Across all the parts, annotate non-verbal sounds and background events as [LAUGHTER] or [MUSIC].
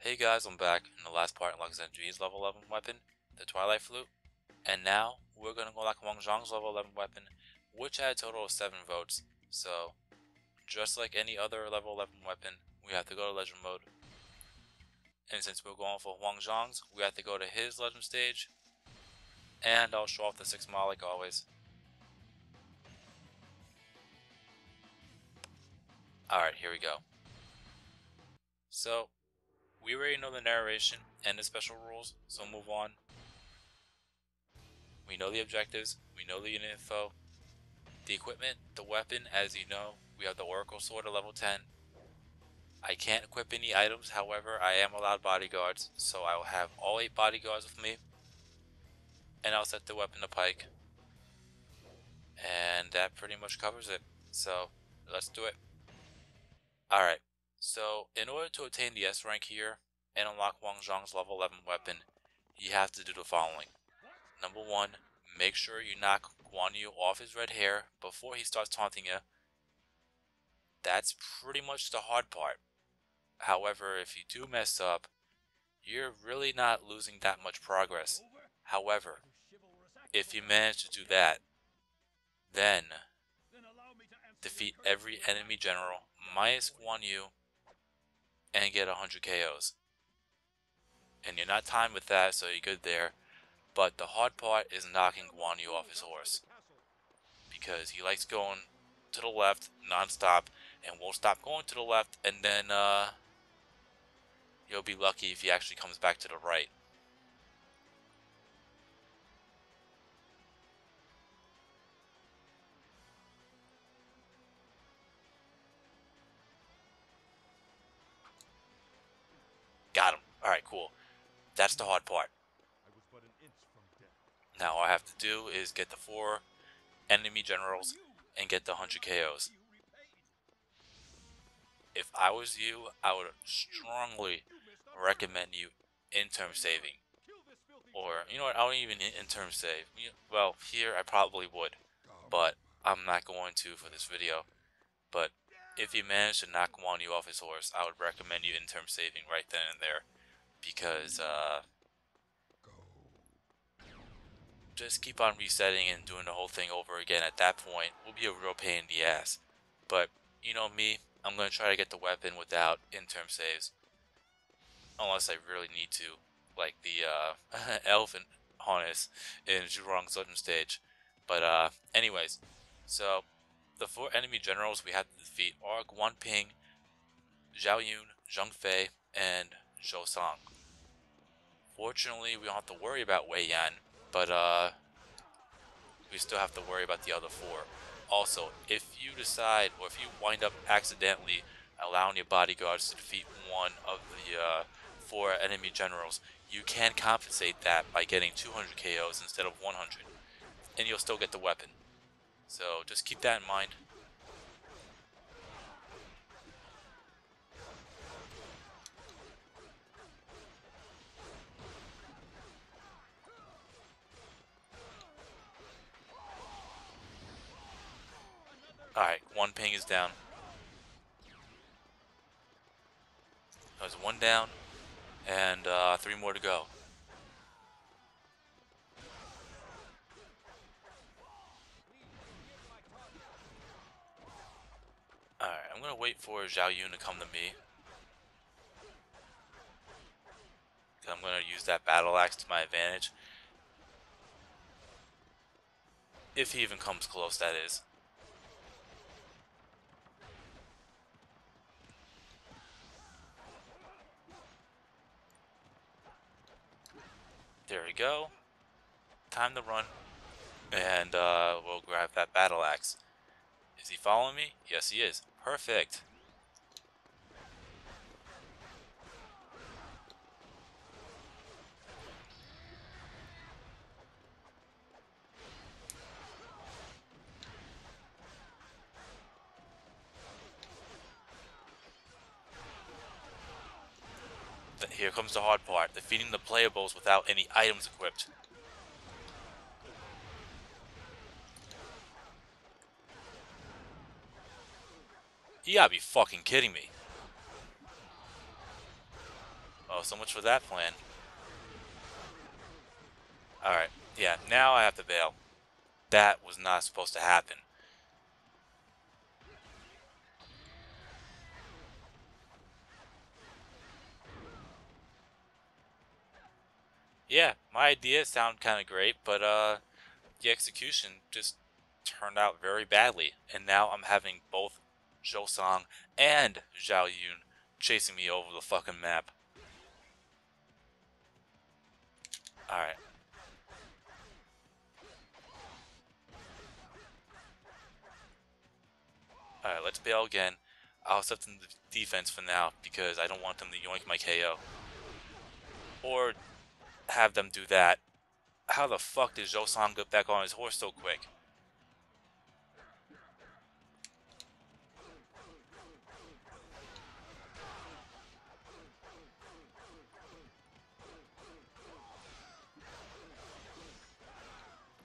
Hey guys, I'm back in the last part in Luxandri's level 11 weapon, the Twilight Flute. And now, we're gonna go like Huang Zhong's level 11 weapon, which had a total of 7 votes. So, just like any other level 11 weapon, we have to go to legend mode. And since we're going for Huang Zhong's, we have to go to his legend stage. And I'll show off the 6 mile like always. Alright, here we go. So, we already know the narration and the special rules, so move on. We know the objectives, we know the unit info, the equipment, the weapon, as you know, we have the Oracle Sword at level 10. I can't equip any items, however, I am allowed bodyguards, so I will have all 8 bodyguards with me. And I'll set the weapon to Pike. And that pretty much covers it. So, let's do it. Alright, so in order to obtain the S rank here and unlock Huang Zhong's level 11 weapon, you have to do the following. Number 1, make sure you knock Guan Yu off his Red Hare before he starts taunting you. That's pretty much the hard part. However, if you do mess up, you're really not losing that much progress. However, if you manage to do that, then defeat every enemy general minus Guan Yu and get 100 KOs. And you're not timed with that, so you're good there. But the hard part is knocking Guan Yu off his horse. Because he likes going to the left non-stop and won't stop going to the left and then uh, you'll be lucky if he actually comes back to the right. Alright, cool. That's the hard part. Now all I have to do is get the four enemy generals and get the 100 KOs. If I was you, I would strongly recommend you in-turn saving. Or, you know what, I don't even in-turn save. Well, here I probably would, but I'm not going to for this video. But if you manage to knock Guan Yu off his horse, I would recommend you in-turn saving right then and there. Because, uh, just keep on resetting and doing the whole thing over again at that point will be a real pain in the ass. But, you know me, I'm going to try to get the weapon without in-turn saves. Unless I really need to. Like the uh, [LAUGHS] elephant harness in Zhurong's Legend stage. But uh, anyways, so the four enemy generals we have to defeat are Guan Ping, Zhao Yun, Zhang Fei, and Zhou Cang. Fortunately, we don't have to worry about Wei Yan, but uh, we still have to worry about the other four. Also, if you decide, or if you wind up accidentally allowing your bodyguards to defeat one of the uh, four enemy generals, you can compensate that by getting 200 KOs instead of 100, and you'll still get the weapon. So just keep that in mind. Alright, Guan Ping is down. There's one down, and uh, three more to go. Alright, I'm gonna wait for Zhao Yun to come to me. I'm gonna use that battle axe to my advantage. If he even comes close, that is. There we go. Time to run. And uh, we'll grab that battle axe. Is he following me? Yes, he is. Perfect. Here comes the hard part, defeating the playables without any items equipped. You gotta be fucking kidding me. Oh, so much for that plan. Alright, yeah, now I have to bail. That was not supposed to happen. Yeah, my ideas sound kind of great, but uh, the execution just turned out very badly. And now I'm having both Zhou Cang and Zhao Yun chasing me over the fucking map. Alright. Alright, let's bail again. I'll set the defense for now because I don't want them to yoink my KO. Or have them do that. How the fuck did Cang get back on his horse so quick?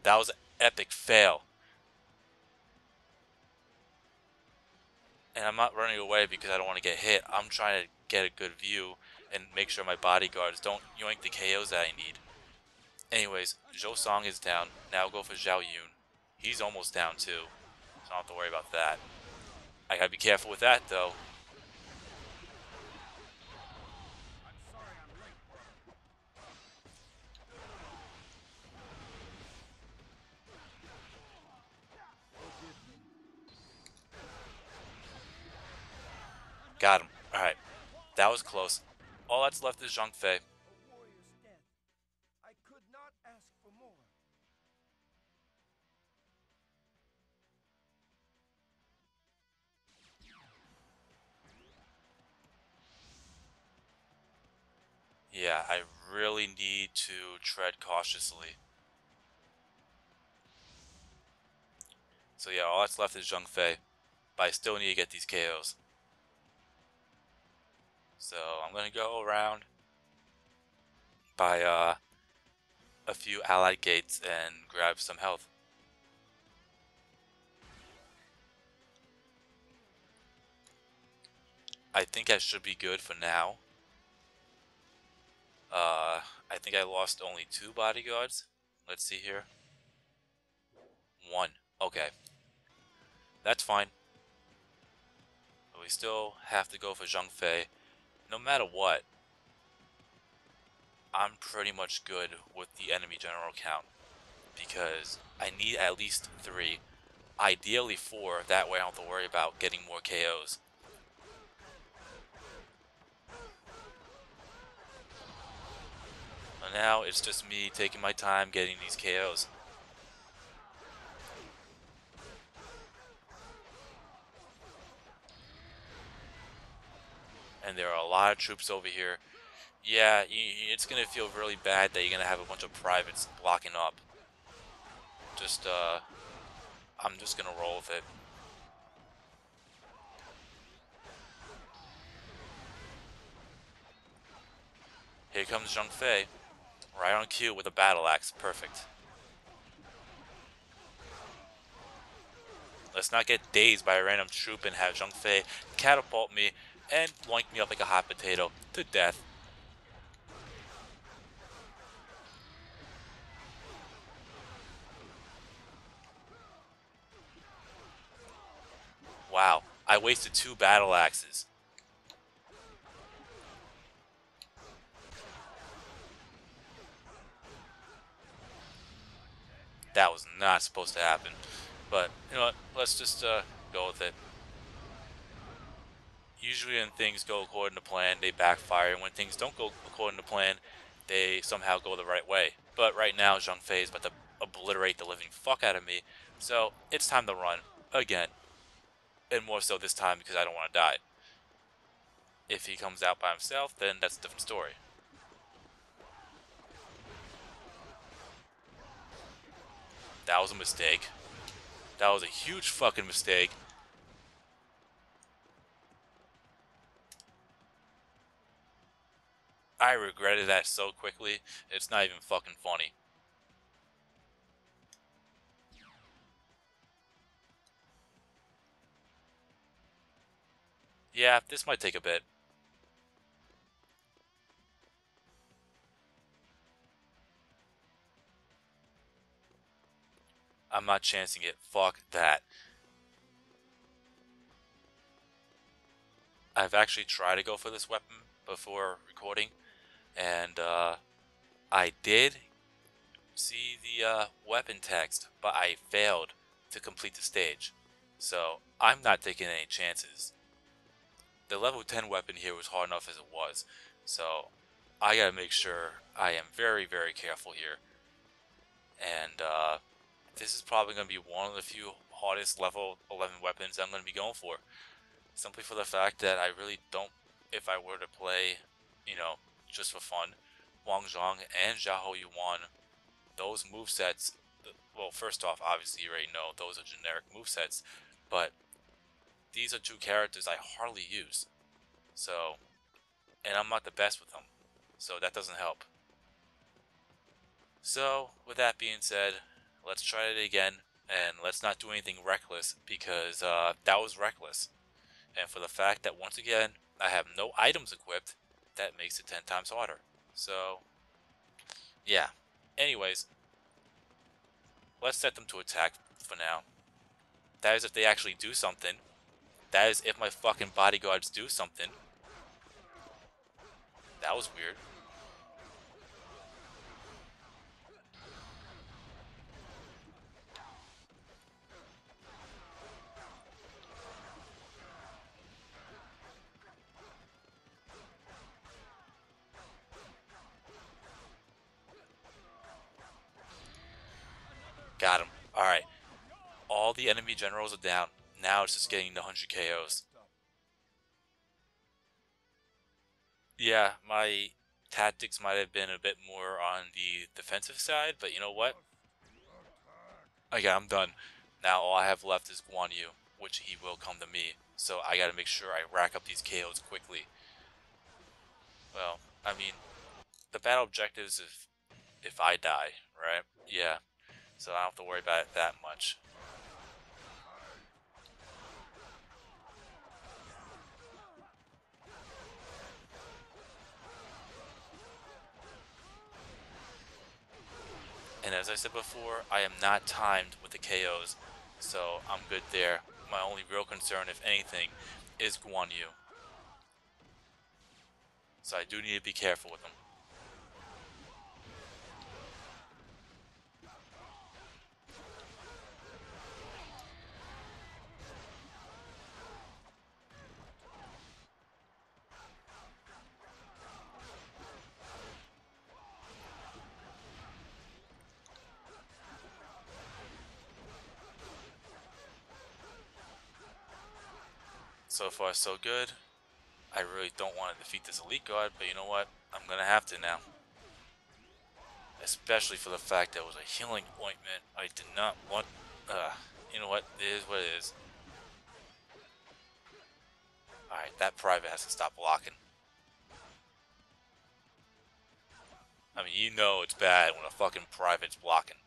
That was an epic fail. And I'm not running away because I don't want to get hit. I'm trying to get a good view and make sure my bodyguards don't yoink the KOs that I need. Anyways, Zhou Cang is down. Now go for Zhao Yun. He's almost down too. So I don't have to worry about that. I gotta be careful with that though. Got him. Alright. That was close. All that's left is Zhang Fei. Yeah, I really need to tread cautiously. So yeah, all that's left is Zhang Fei. But I still need to get these KOs. So I'm going to go around by uh, a few allied gates and grab some health. I think I should be good for now. Uh, I think I lost only two bodyguards. Let's see here. One. Okay. That's fine. But we still have to go for Zhang Fei no matter what, I'm pretty much good with the enemy general count. Because I need at least three. Ideally four, that way I don't have to worry about getting more KOs. And now it's just me taking my time getting these KOs. And there are a lot of troops over here. Yeah, it's going to feel really bad that you're going to have a bunch of privates blocking up. Just, uh, I'm just going to roll with it. Here comes Zhang Fei, right on cue with a battle axe. Perfect. Let's not get dazed by a random troop and have Zhang Fei catapult me and boink me up like a hot potato to death. Wow, I wasted two battle axes. That was not supposed to happen. But, you know what, let's just uh, go with it usually when things go according to plan, they backfire, and when things don't go according to plan, they somehow go the right way. But right now, Zhang Fei is about to obliterate the living fuck out of me, so it's time to run again, and more so this time because I don't want to die. If he comes out by himself, then that's a different story. That was a mistake. That was a huge fucking mistake. I regretted that so quickly. It's not even fucking funny. Yeah, this might take a bit. I'm not chancing it. Fuck that. I've actually tried to go for this weapon before recording and uh, I did see the uh, weapon text, but I failed to complete the stage. So I'm not taking any chances. The level 10 weapon here was hard enough as it was, so I gotta make sure I am very, very careful here. And uh, this is probably gonna be one of the few hardest level 11 weapons I'm gonna be going for. Simply for the fact that I really don't, if I were to play, you know, just for fun, Huang Zhong and Xiahou Yuan those move sets, well, first off, obviously you already know those are generic move sets, but these are two characters I hardly use. So, and I'm not the best with them, so that doesn't help. So, with that being said, let's try it again, and let's not do anything reckless, because uh, that was reckless. And for the fact that, once again, I have no items equipped, that makes it 10 times harder. So, yeah. Anyways, let's set them to attack for now. That is if they actually do something. That is if my fucking bodyguards do something. That was weird. The enemy generals are down. Now it's just getting the 100 KOs. Yeah, my tactics might have been a bit more on the defensive side, but you know what? Okay, I'm done. Now all I have left is Guan Yu, which he will come to me. So I gotta make sure I rack up these KOs quickly. Well, I mean, the battle objectives if, if I die, right? Yeah, so I don't have to worry about it that much. And as I said before, I am not timed with the KOs, so I'm good there. My only real concern, if anything, is Guan Yu. So I do need to be careful with him. So far, so good. I really don't want to defeat this Elite Guard, but you know what? I'm going to have to now. Especially for the fact that it was a healing ointment. I did not want... Uh, you know what? It is what it is. Alright, that private has to stop blocking. I mean, you know it's bad when a fucking private's blocking.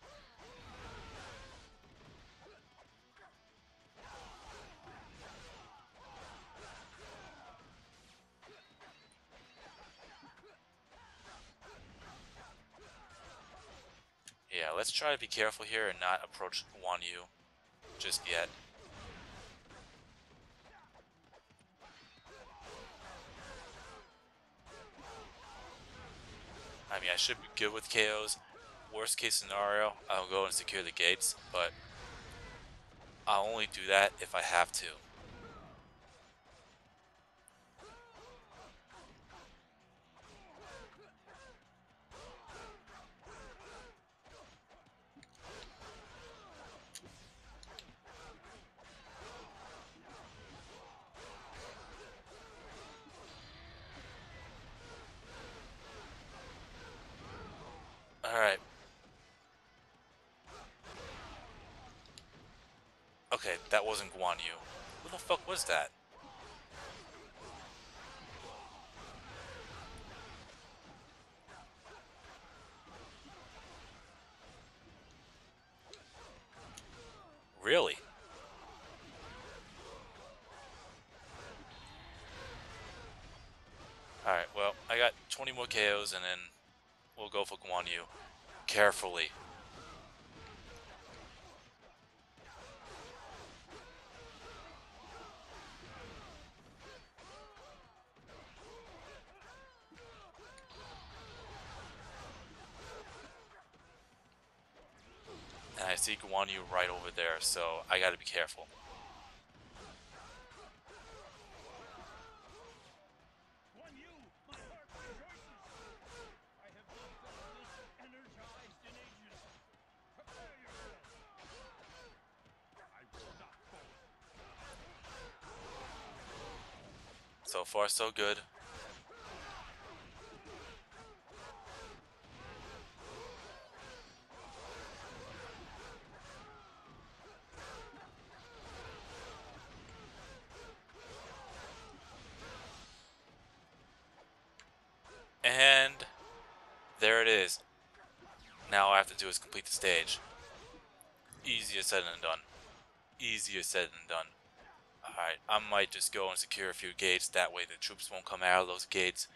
Let's try to be careful here and not approach Guan Yu just yet. I mean, I should be good with KOs. Worst case scenario, I'll go and secure the gates, but I'll only do that if I have to. That wasn't Guan Yu. Who the fuck was that? Really? Alright, well, I got 20 more KOs and then we'll go for Guan Yu. Carefully. See Guan Yu right over there, so I gotta be careful. So far, so good. There it is. Now all I have to do is complete the stage. Easier said than done. Easier said than done. Alright, I might just go and secure a few gates, that way the troops won't come out of those gates.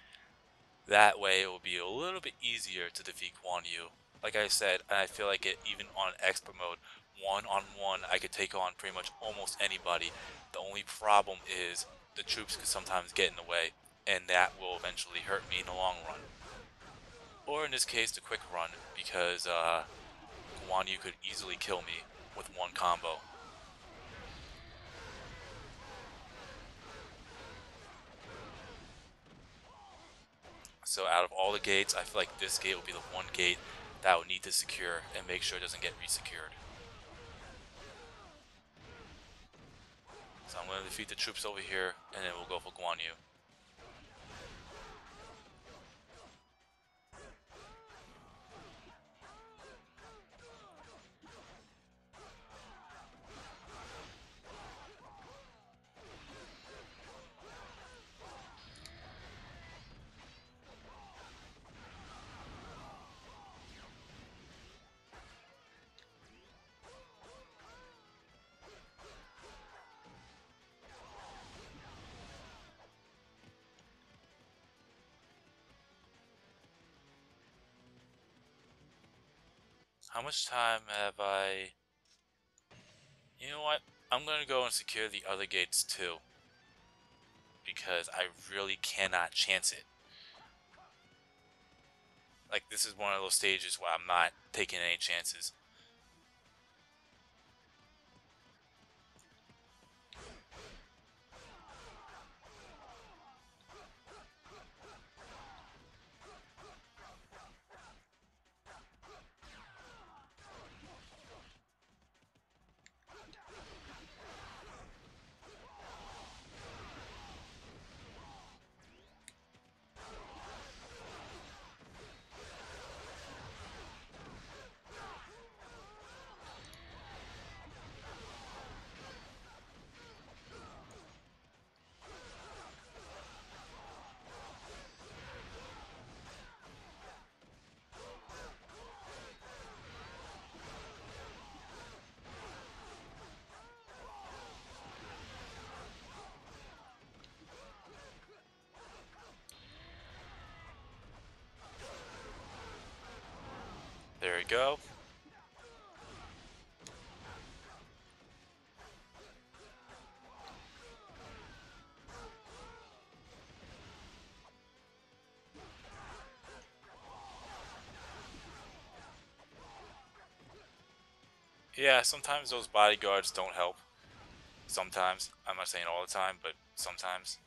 That way it will be a little bit easier to defeat Guan Yu. Like I said, I feel like it even on expert mode, one on one, I could take on pretty much almost anybody. The only problem is the troops could sometimes get in the way, and that will eventually hurt me in the long run. Or in this case, the quick run, because uh, Guan Yu could easily kill me with one combo. So out of all the gates, I feel like this gate will be the one gate that I would need to secure and make sure it doesn't get resecured. So I'm going to defeat the troops over here, and then we'll go for Guan Yu. How much time have I... You know what? I'm to go and secure the other gates too. Because I really cannot chance it. Like, this is one of those stages where I'm not taking any chances. There we go. Yeah, sometimes those bodyguards don't help. Sometimes. I'm not saying all the time, but sometimes.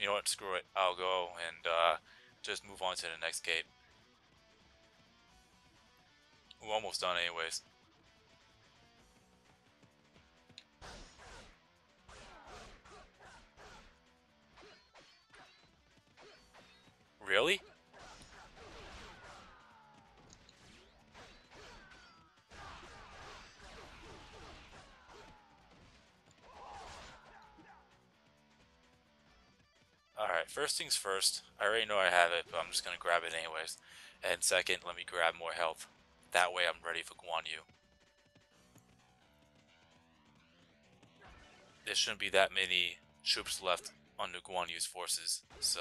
You know what? Screw it. I'll go and uh, just move on to the next gate. We're almost done anyways. Really? Alright, first things first. I already know I have it, but I'm just to grab it anyways. And second, let me grab more health. That way I'm ready for Guan Yu. There shouldn't be that many troops left under Guan Yu's forces, so...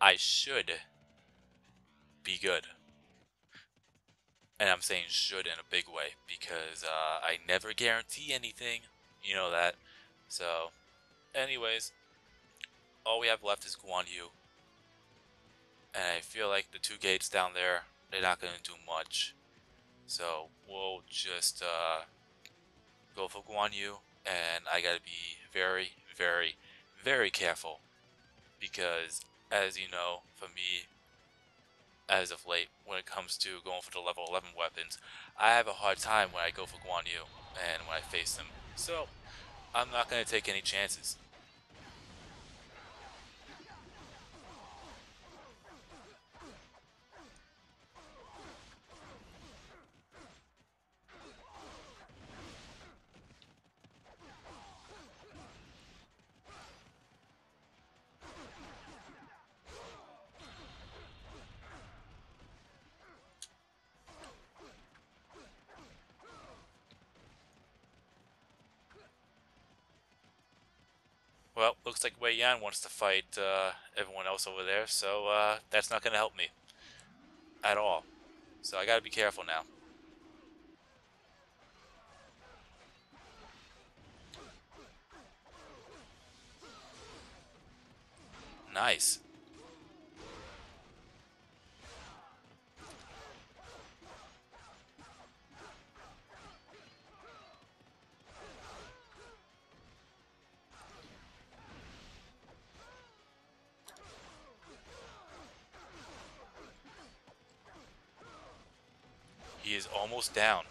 I should be good. And I'm saying should in a big way, because uh, I never guarantee anything. You know that. So, anyways, all we have left is Guan Yu. And I feel like the two gates down there they're not going to do much. So we'll just uh, go for Guan Yu, and I gotta be very, very, very careful because, as you know, for me, as of late, when it comes to going for the level 11 weapons, I have a hard time when I go for Guan Yu and when I face them. So, I'm not going to take any chances. Well, looks like Wei Yan wants to fight uh, everyone else over there, so uh, that's not going to help me at all. So I got to be careful now. Nice. He is almost down.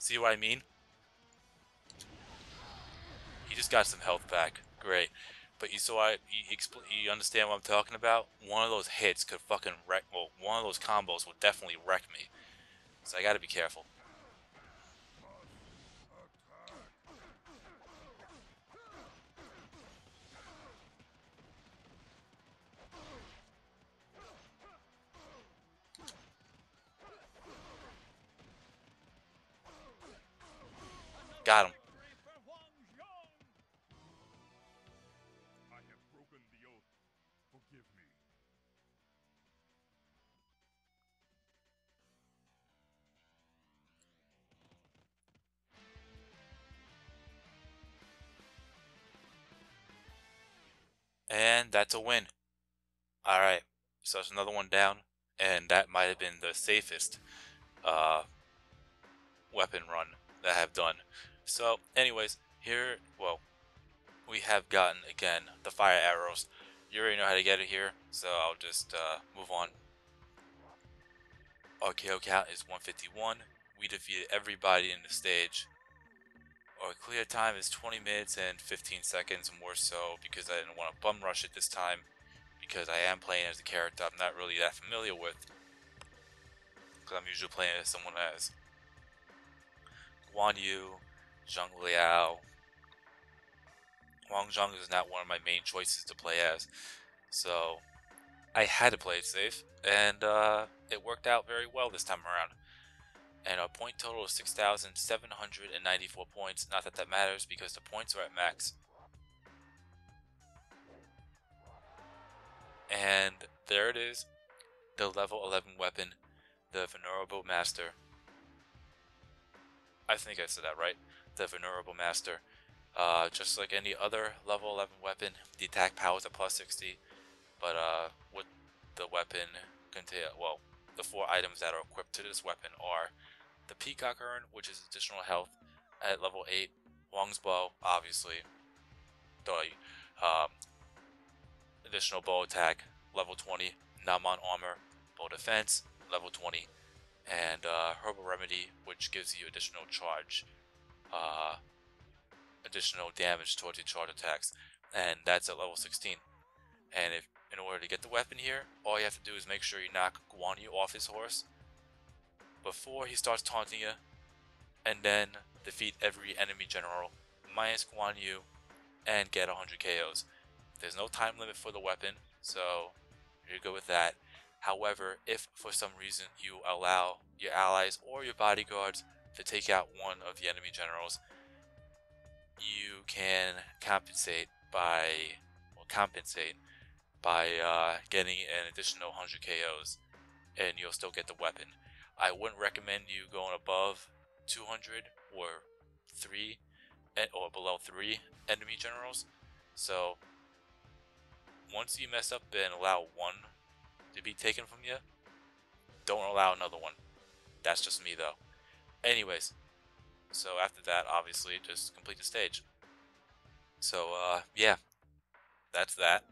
See what I mean? He just got some health back. Great. But you saw I you, you understand what I'm talking about? One of those hits could fucking wreck well, one of those combos will definitely wreck me. So I gotta be careful. Got him. And that's a win. Alright, so it's another one down, and that might have been the safest uh, weapon run that I have done. So, anyways, here, well, we have gotten, again, the fire arrows. You already know how to get it here, so I'll just uh, move on. Our KO count is 151. We defeated everybody in the stage. Our clear time is 20 minutes and 15 seconds more so because I didn't want to bum rush it this time because I am playing as a character I'm not really that familiar with because I'm usually playing as someone as Guan Yu, Zhang Liao. Huang Zhong is not one of my main choices to play as, so I had to play it safe, and uh, it worked out very well this time around. And our point total is 6,794 points. Not that that matters because the points are at max. And there it is, the level 11 weapon, the Venerable Master. I think I said that right the Venerable Master. Uh, just like any other level 11 weapon, the attack power is at plus 60, but uh, with the weapon contain well, the four items that are equipped to this weapon are the Peacock Urn, which is additional health at level 8, Huang's Bow, obviously, the um, additional bow attack, level 20, Nanman Armor, bow defense, level 20, and uh, Herbal Remedy, which gives you additional charge uh, additional damage towards your charge attacks, and that's at level 16. And if in order to get the weapon here, all you have to do is make sure you knock Guan Yu off his horse before he starts taunting you, and then defeat every enemy general minus Guan Yu and get 100 KOs. There's no time limit for the weapon, so you're good with that. However, if for some reason you allow your allies or your bodyguards to take out one of the enemy generals, you can compensate by well, compensate by uh, getting an additional 100 KOs, and you'll still get the weapon. I wouldn't recommend you going above 200 or three or below three enemy generals. So once you mess up and allow one to be taken from you, don't allow another one. That's just me though. Anyways, so after that, obviously, just complete the stage. So, uh, yeah, that's that.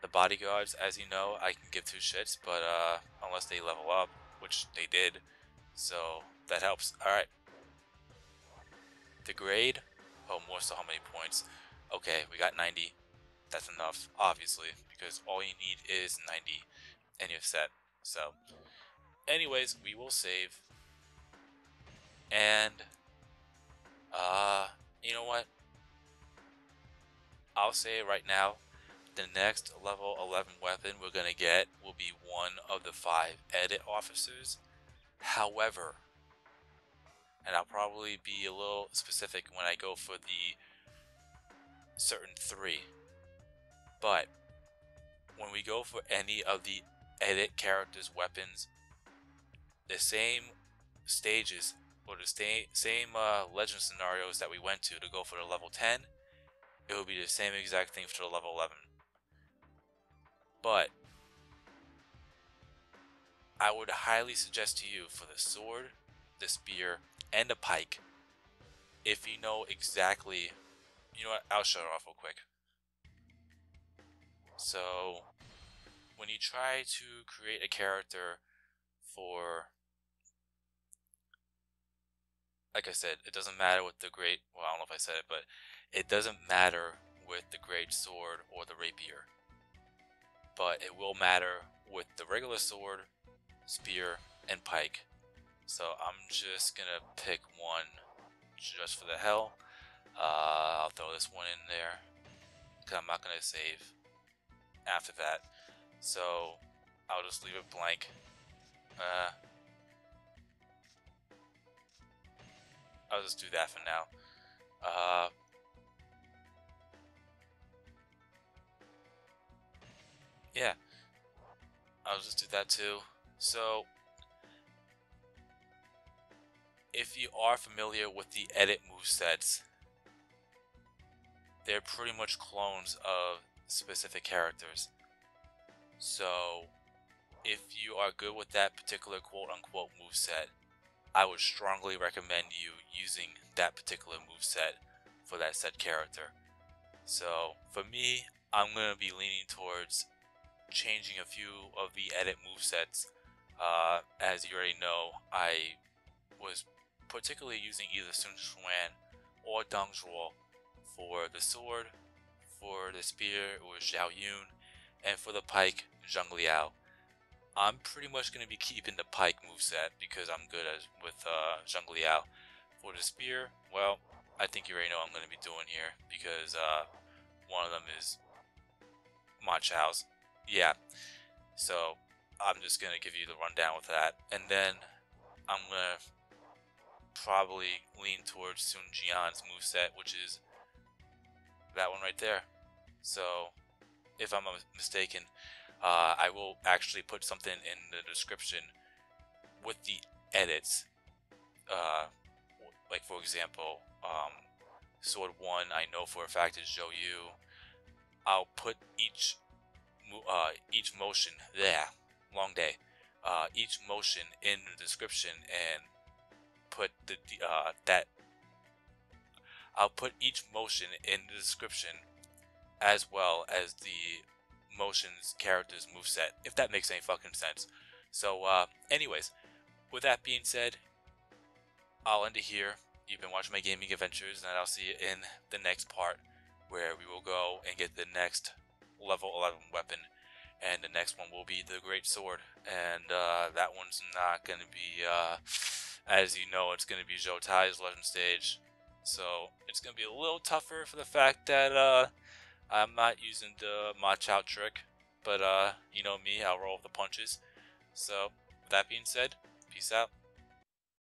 The bodyguards, as you know, I can give two shits, but, uh, unless they level up, which they did, so that helps. Alright. The grade, oh, more so how many points? Okay, we got 90. That's enough, obviously, because all you need is 90, and you're set. So, anyways, we will save. And, uh, you know what? I'll say right now, the next level 11 weapon we're going to get will be one of the five edit officers. However, and I'll probably be a little specific when I go for the certain three. But when we go for any of the edit characters' weapons, the same stages or the same same uh, legend scenarios that we went to to go for the level 10, it will be the same exact thing for the level 11. But I would highly suggest to you for the sword, the spear, and the pike, if you know exactly, you know what, I'll shut it off real quick. So, when you try to create a character for like I said, it doesn't matter with the great, well, I don't know if I said it, but it doesn't matter with the great sword or the rapier. But it will matter with the regular sword, spear, and pike. So I'm just gonna pick one just for the hell. Uh, I'll throw this one in there because I'm not gonna save after that. So I'll just leave it blank. Uh, I'll just do that for now. Uh, yeah, I'll just do that too. So, if you are familiar with the edit movesets, they're pretty much clones of specific characters. So, if you are good with that particular quote unquote moveset, I would strongly recommend you using that particular move set for that set character. So for me, I'm going to be leaning towards changing a few of the edit move sets. Uh, as you already know, I was particularly using either Sun Quan or Dong Zhuo for the sword, for the spear it was Zhao Yun, and for the pike, Zhang Liao. I'm pretty much going to be keeping the pike moveset because I'm good with uh, Zhang Liao. For the spear, well, I think you already know what I'm going to be doing here because uh, one of them is Ma Chao's. Yeah, so I'm just going to give you the rundown with that. And then I'm going to probably lean towards Sun Jian's moveset, which is that one right there. So, if I'm mistaken, uh, I will actually put something in the description with the edits. Uh, like for example, um, Sword One, I know for a fact is Zhou Yu. I'll put each uh, each motion there, long day, uh, each motion in the description and put the uh, that. I'll put each motion in the description as well as the motions, characters, move set, if that makes any fucking sense. So, uh, anyways, with that being said, I'll end it here. You've been watching my gaming adventures, and I'll see you in the next part where we will go and get the next level 11 weapon. And the next one will be the Great Sword. And uh, that one's not going to be, uh, as you know, it's going to be Zhou Tai's Legend Stage. So it's going to be a little tougher for the fact that uh, I'm not using the Ma Chao trick, but uh, you know me, I'll roll the punches. So, with that being said, peace out.